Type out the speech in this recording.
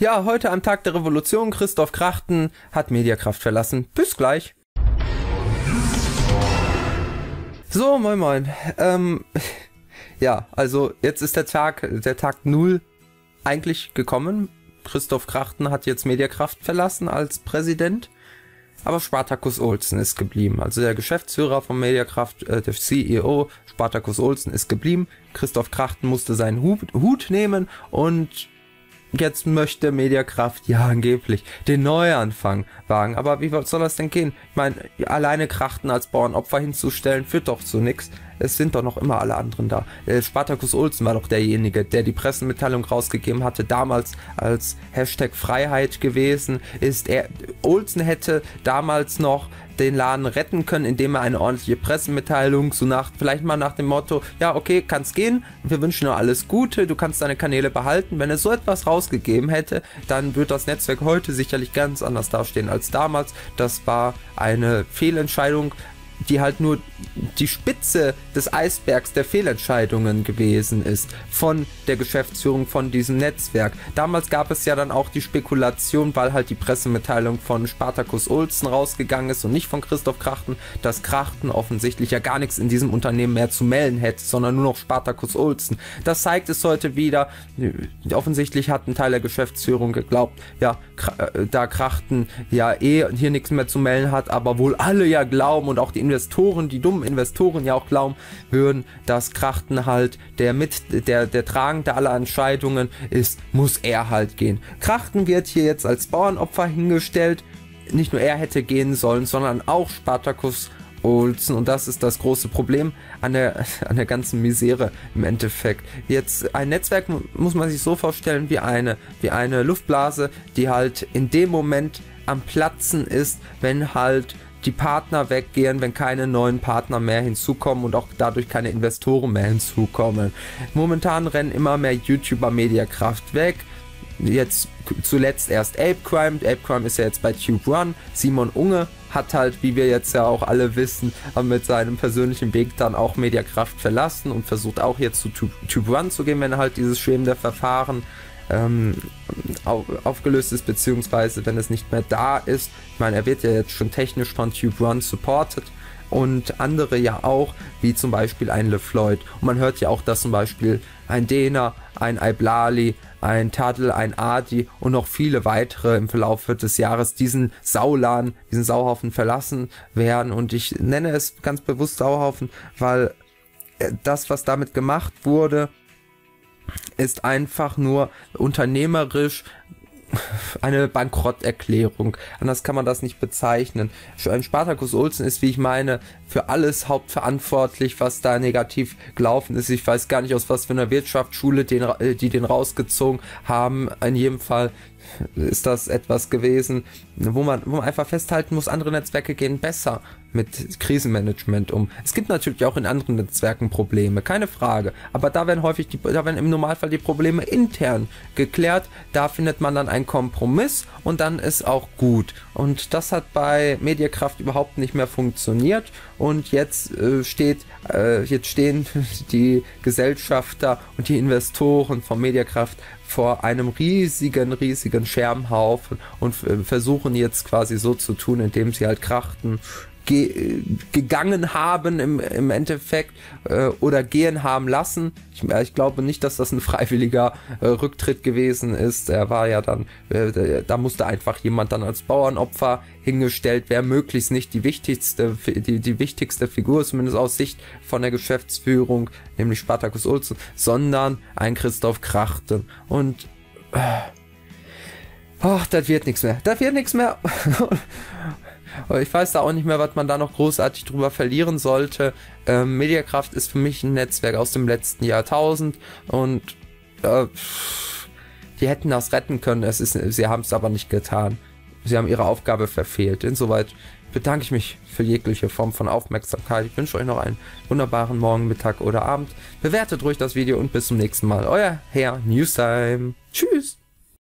Ja, heute am Tag der Revolution, Christoph Krachten hat Mediakraft verlassen. Bis gleich. So, moin moin. Ähm, ja, also jetzt ist der Tag, der Tag null eigentlich gekommen. Christoph Krachten hat jetzt Mediakraft verlassen als Präsident. Aber Spartacus Olsen ist geblieben. Also der Geschäftsführer von Mediakraft, äh, der CEO Spartacus Olsen ist geblieben. Christoph Krachten musste seinen Hut, Hut nehmen und jetzt möchte Mediakraft ja angeblich den Neuanfang wagen. Aber wie soll das denn gehen? Ich meine, alleine Krachten als Bauernopfer hinzustellen, führt doch zu nichts. Es sind doch noch immer alle anderen da. Äh, Spartacus Olsen war doch derjenige, der die Pressemitteilung rausgegeben hatte, damals als Hashtag Freiheit gewesen ist. Er, Olsen hätte damals noch den Laden retten können, indem er eine ordentliche Pressemitteilung, so nach, vielleicht mal nach dem Motto, ja, okay, kann's gehen, wir wünschen dir alles Gute, du kannst deine Kanäle behalten. Wenn er so etwas rausgegeben hätte, dann wird das Netzwerk heute sicherlich ganz anders dastehen als damals. Das war eine Fehlentscheidung, die halt nur die Spitze des Eisbergs der Fehlentscheidungen gewesen ist von der Geschäftsführung von diesem Netzwerk. Damals gab es ja dann auch die Spekulation, weil halt die Pressemitteilung von Spartacus Olsen rausgegangen ist und nicht von Christoph Krachten, dass Krachten offensichtlich ja gar nichts in diesem Unternehmen mehr zu melden hätte, sondern nur noch Spartacus Olsen. Das zeigt es heute wieder. Offensichtlich hat ein Teil der Geschäftsführung geglaubt, ja, äh, da Krachten ja eh hier nichts mehr zu melden hat, aber wohl alle ja glauben und auch die Investoren, die dummen Investoren ja auch glauben würden, dass Krachten halt der mit der der tragende aller Entscheidungen ist, muss er halt gehen. Krachten wird hier jetzt als Bauernopfer hingestellt. Nicht nur er hätte gehen sollen, sondern auch Spartacus Olsen und das ist das große Problem an der, an der ganzen Misere im Endeffekt. Jetzt ein Netzwerk muss man sich so vorstellen wie eine, wie eine Luftblase, die halt in dem Moment am Platzen ist, wenn halt die Partner weggehen, wenn keine neuen Partner mehr hinzukommen und auch dadurch keine Investoren mehr hinzukommen. Momentan rennen immer mehr YouTuber Mediakraft weg. Jetzt zuletzt erst Apecrime. Apecrime ist ja jetzt bei Tube One. Simon Unge hat halt, wie wir jetzt ja auch alle wissen, mit seinem persönlichen Weg dann auch Mediakraft verlassen und versucht auch jetzt zu Tube One zu gehen, wenn halt dieses schwebende Verfahren ähm, auf, aufgelöst ist, beziehungsweise wenn es nicht mehr da ist. Ich meine, er wird ja jetzt schon technisch von Tube One supported und andere ja auch, wie zum Beispiel ein LeFloid. Und man hört ja auch, dass zum Beispiel ein Dena, ein Iblali, ein Tadl, ein Adi und noch viele weitere im Verlauf des Jahres diesen Saulan, diesen Sauhaufen verlassen werden. Und ich nenne es ganz bewusst Sauhaufen, weil äh, das, was damit gemacht wurde, ist einfach nur unternehmerisch eine Bankrotterklärung. Anders kann man das nicht bezeichnen. Ein Spartacus Olsen ist, wie ich meine, für alles hauptverantwortlich, was da negativ gelaufen ist. Ich weiß gar nicht, aus was für einer Wirtschaftsschule den, äh, die den rausgezogen haben. In jedem Fall ist das etwas gewesen, wo man, wo man einfach festhalten muss, andere Netzwerke gehen besser mit Krisenmanagement um. Es gibt natürlich auch in anderen Netzwerken Probleme, keine Frage. Aber da werden häufig die, da werden im Normalfall die Probleme intern geklärt. Da findet man dann einen Kompromiss und dann ist auch gut. Und das hat bei Mediakraft überhaupt nicht mehr funktioniert. Und jetzt äh, steht, äh, jetzt stehen die Gesellschafter und die Investoren von Mediakraft vor einem riesigen, riesigen Scherbenhaufen und versuchen jetzt quasi so zu tun, indem sie halt krachten, ge gegangen haben im, im Endeffekt äh, oder gehen haben lassen. Ich, äh, ich, glaube nicht, dass das ein freiwilliger äh, Rücktritt gewesen ist. Er war ja dann, äh, da musste einfach jemand dann als Bauernopfer hingestellt werden, möglichst nicht die wichtigste, die, die wichtigste Figur, zumindest aus Sicht von der Geschäftsführung, nämlich Spartacus Olsen, sondern ein Christoph Krachten. Und äh, Ach, das wird nichts mehr. Das wird nichts mehr. Ich weiß da auch nicht mehr, was man da noch großartig drüber verlieren sollte. Ähm, Mediakraft ist für mich ein Netzwerk aus dem letzten Jahrtausend und äh, die hätten das retten können. Es ist, sie haben es aber nicht getan. Sie haben ihre Aufgabe verfehlt. Insoweit bedanke ich mich für jegliche Form von Aufmerksamkeit. Ich wünsche euch noch einen wunderbaren Morgen, Mittag oder Abend. Bewertet ruhig das Video und bis zum nächsten Mal. Euer Herr Newstime. Tschüss.